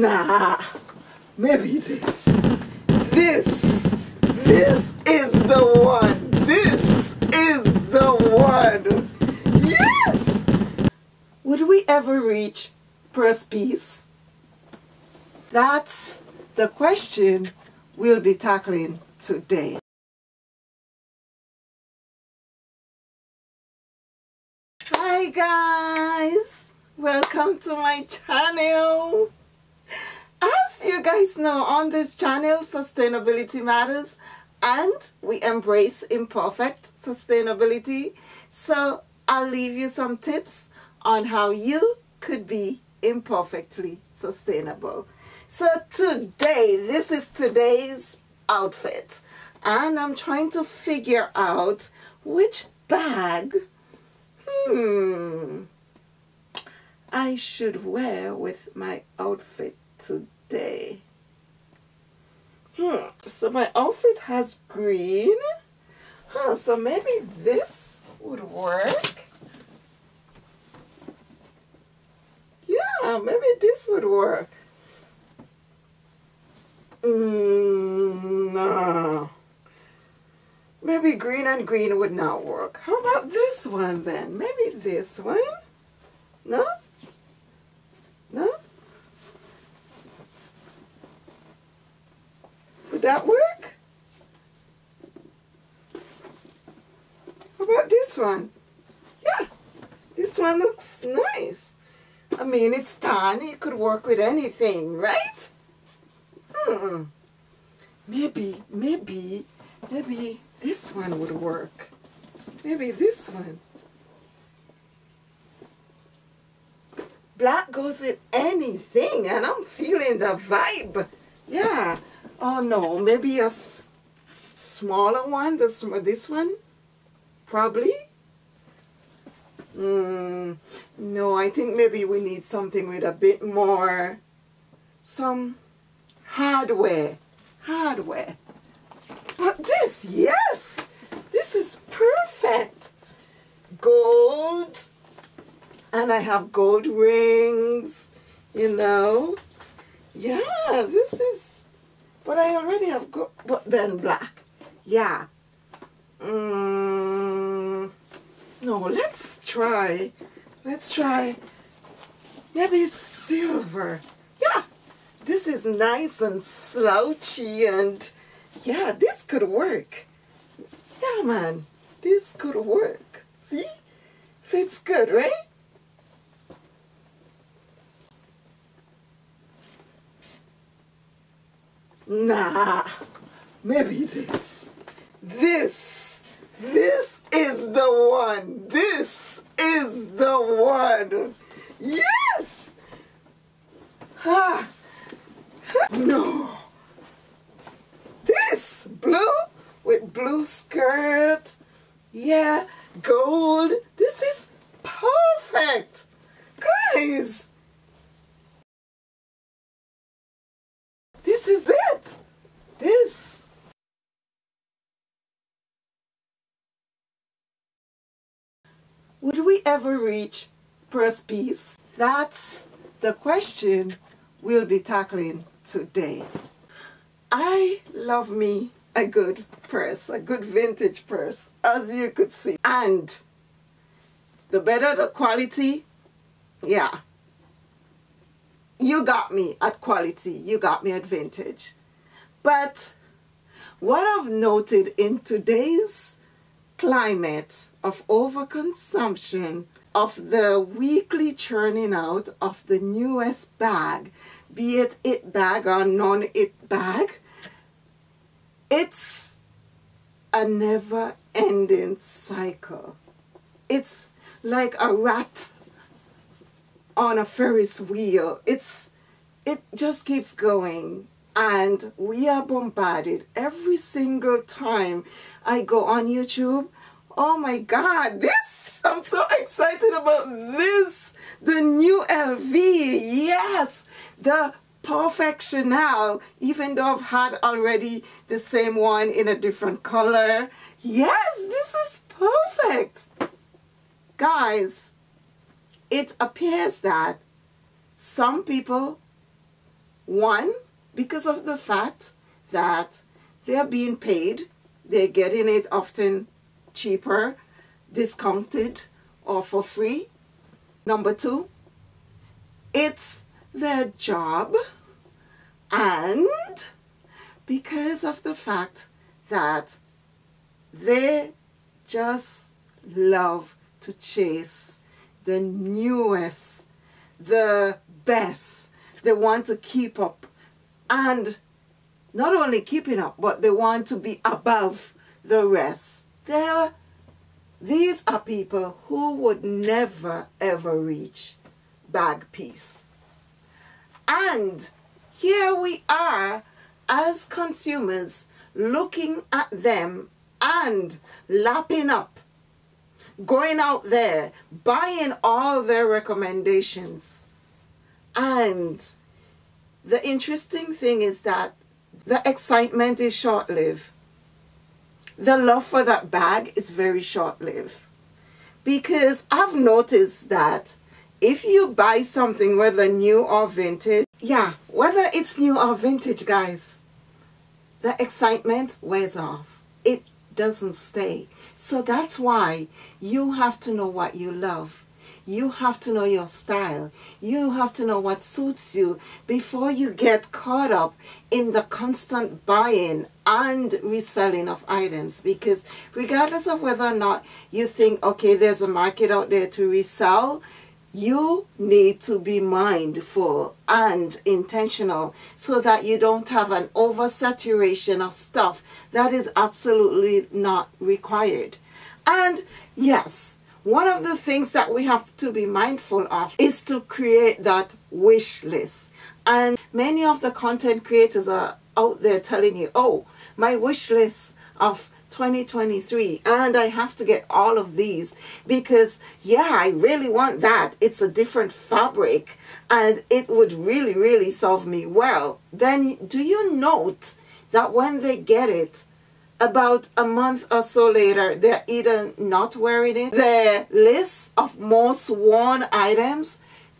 Nah, maybe this. This. This is the one. This is the one. Yes! Would we ever reach purse peace? That's the question we'll be tackling today. Hi guys! Welcome to my channel. As you guys know, on this channel, Sustainability Matters and we embrace imperfect sustainability. So I'll leave you some tips on how you could be imperfectly sustainable. So today, this is today's outfit. And I'm trying to figure out which bag, hmm, I should wear with my outfit today. Hmm, so my outfit has green. Huh, so maybe this would work. Yeah, maybe this would work. Mm, no. Maybe green and green would not work. How about this one then? Maybe this one? No? No? Would that work? How about this one? Yeah, this one looks nice. I mean, it's tan. It could work with anything, right? Hmm. Maybe, maybe, maybe this one would work. Maybe this one. Black goes with anything, and I'm feeling the vibe. Yeah. Oh no, maybe a smaller one, this, this one? Probably? Mm, no, I think maybe we need something with a bit more, some hardware, hardware. But this, yes, this is perfect. Gold, and I have gold rings, you know. Yeah, this is, but I already have gold, but then black. Yeah. Mm, no, let's try, let's try maybe silver. Yeah, this is nice and slouchy and yeah, this could work. Yeah, man, this could work. See? Fits good, right? Nah, maybe this this is the one. This is the one. Yes! Ah. No. This blue with blue skirt. Yeah, gold. This is perfect. Guys. This is it. This. Would we ever reach purse peace? That's the question we'll be tackling today. I love me a good purse, a good vintage purse, as you could see. And the better the quality, yeah, you got me at quality, you got me at vintage. But what I've noted in today's climate of overconsumption of the weekly churning out of the newest bag, be it it bag or non-it bag, it's a never-ending cycle. It's like a rat on a Ferris wheel. It's it just keeps going and we are bombarded every single time I go on YouTube. Oh my god, this I'm so excited about this. The new LV. Yes, the Perfect Chanel, even though I've had already the same one in a different color. Yes, this is perfect. Guys, it appears that some people One, because of the fact that they're being paid, they're getting it often cheaper, discounted, or for free. Number two, it's their job. And because of the fact that they just love to chase the newest, the best. They want to keep up. And not only keeping up, but they want to be above the rest. They're, these are people who would never ever reach bag peace. And here we are as consumers looking at them and lapping up, going out there, buying all their recommendations. And the interesting thing is that the excitement is short lived. The love for that bag is very short lived. Because I've noticed that if you buy something, whether new or vintage, yeah, whether it's new or vintage, guys, the excitement wears off. It doesn't stay. So that's why you have to know what you love. You have to know your style. You have to know what suits you before you get caught up in the constant buying and reselling of items. Because regardless of whether or not you think, okay, there's a market out there to resell, you need to be mindful and intentional so that you don't have an oversaturation of stuff that is absolutely not required. And yes, one of the things that we have to be mindful of is to create that wish list. And many of the content creators are out there telling you, oh, my wish list of 2023 and I have to get all of these because yeah I really want that it's a different fabric and it would really really serve me well then do you note that when they get it about a month or so later they're either not wearing it. The list of most worn items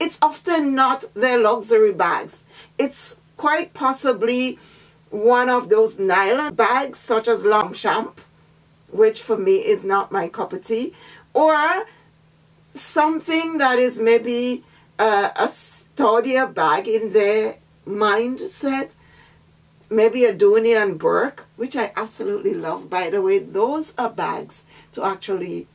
it's often not their luxury bags. It's quite possibly one of those nylon bags such as Longchamp, which for me is not my cup of tea, or something that is maybe a sturdier bag in their mindset, maybe a Dooney and Bourke, which I absolutely love, by the way. Those are bags to actually,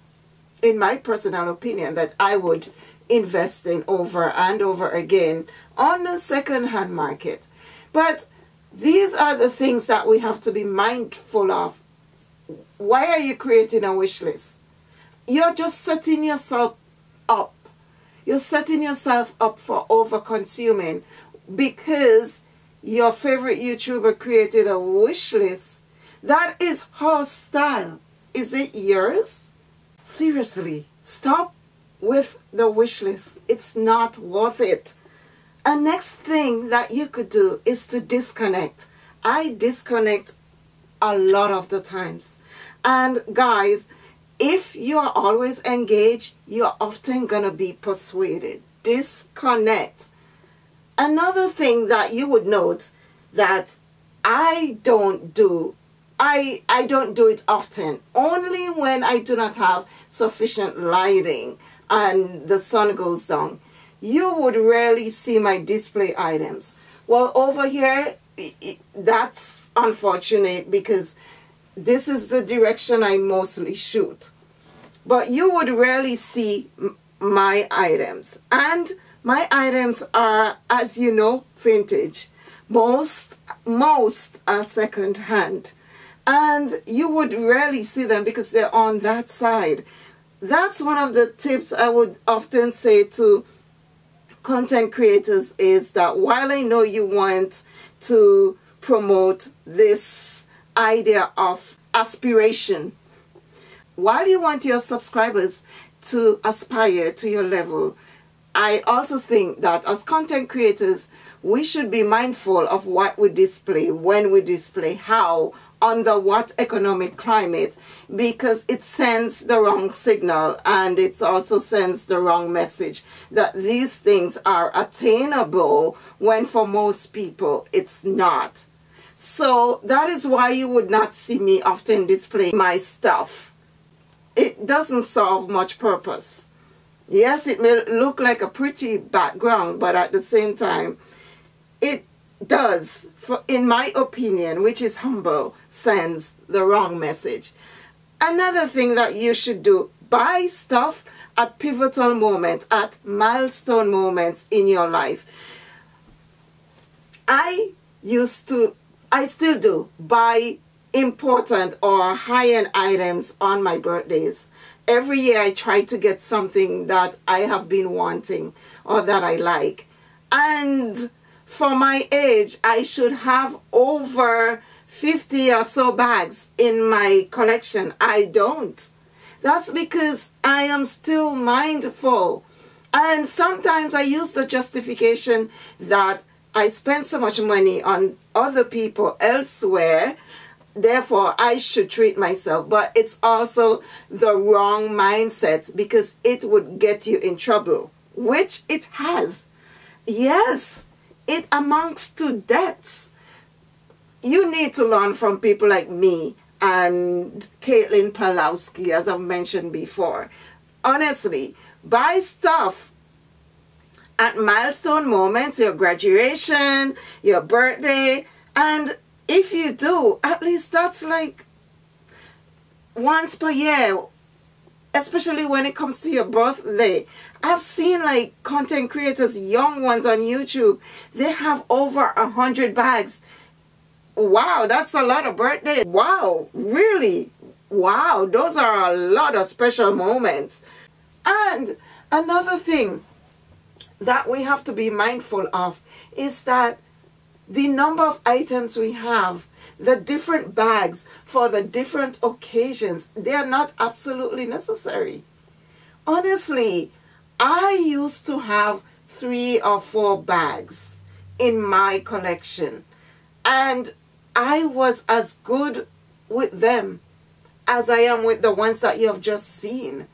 in my personal opinion, that I would invest in over and over again on the second-hand market. But these are the things that we have to be mindful of. Why are you creating a wish list? You're just setting yourself up. You're setting yourself up for over consuming because your favorite YouTuber created a wish list. That is her style. Is it yours? Seriously, stop with the wish list. It's not worth it. A next thing that you could do is to disconnect. I disconnect a lot of the times. And guys, if you are always engaged, you're often going to be persuaded. Disconnect. Another thing that you would note that I don't do I, I don't do it often, only when I do not have sufficient lighting and the sun goes down you would rarely see my display items. Well, over here, that's unfortunate because this is the direction I mostly shoot. But you would rarely see my items. And my items are, as you know, vintage. Most, most are second hand. And you would rarely see them because they're on that side. That's one of the tips I would often say to content creators is that while I know you want to promote this idea of aspiration, while you want your subscribers to aspire to your level, I also think that as content creators, we should be mindful of what we display, when we display, how, under what economic climate because it sends the wrong signal and it also sends the wrong message that these things are attainable when for most people it's not. So that is why you would not see me often display my stuff. It doesn't solve much purpose. Yes, it may look like a pretty background, but at the same time, it does, for, in my opinion, which is humble, sends the wrong message. Another thing that you should do, buy stuff at pivotal moments, at milestone moments in your life. I used to, I still do, buy important or high-end items on my birthdays. Every year I try to get something that I have been wanting or that I like. And for my age, I should have over 50 or so bags in my collection. I don't. That's because I am still mindful. And sometimes I use the justification that I spend so much money on other people elsewhere, therefore I should treat myself. But it's also the wrong mindset because it would get you in trouble, which it has. Yes, it amounts to debts. You need to learn from people like me and Caitlin Pawlowski, as I've mentioned before. Honestly, buy stuff at milestone moments, your graduation, your birthday, and if you do, at least that's like once per year especially when it comes to your birthday. I've seen like content creators, young ones on YouTube, they have over a hundred bags. Wow, that's a lot of birthdays. Wow, really? Wow, those are a lot of special moments. And another thing that we have to be mindful of is that the number of items we have the different bags for the different occasions, they are not absolutely necessary. Honestly, I used to have three or four bags in my collection, and I was as good with them as I am with the ones that you have just seen.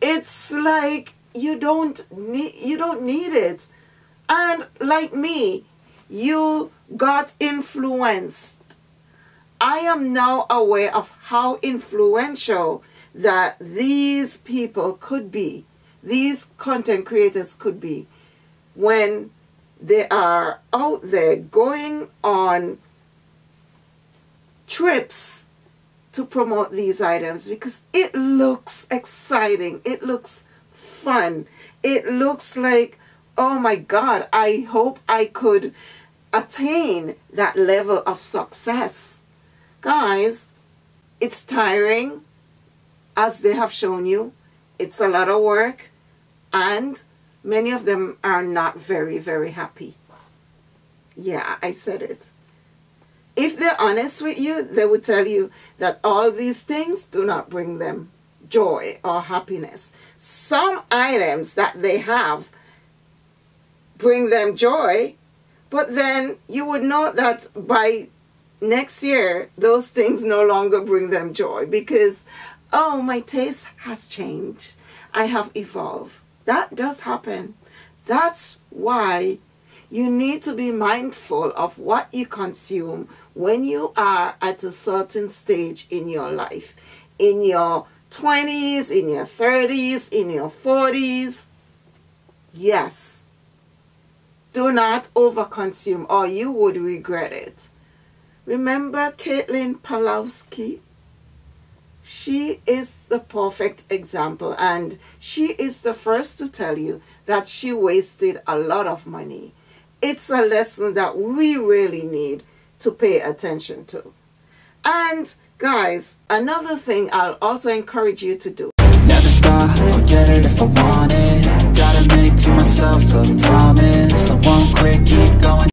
It's like you don't need you don't need it. And like me, you got influenced I am now aware of how influential that these people could be, these content creators could be, when they are out there going on trips to promote these items because it looks exciting. It looks fun. It looks like, oh my God, I hope I could attain that level of success. Guys, it's tiring, as they have shown you. It's a lot of work, and many of them are not very, very happy. Yeah, I said it. If they're honest with you, they will tell you that all these things do not bring them joy or happiness. Some items that they have bring them joy, but then you would know that by next year, those things no longer bring them joy because, oh, my taste has changed. I have evolved. That does happen. That's why you need to be mindful of what you consume when you are at a certain stage in your life. In your 20s, in your 30s, in your 40s. Yes. Do not overconsume or you would regret it. Remember Caitlin Pawlowski? She is the perfect example and she is the first to tell you that she wasted a lot of money. It's a lesson that we really need to pay attention to. And guys, another thing I'll also encourage you to do. Never stop, it if I want it. To myself a promise. I won't quit, keep going.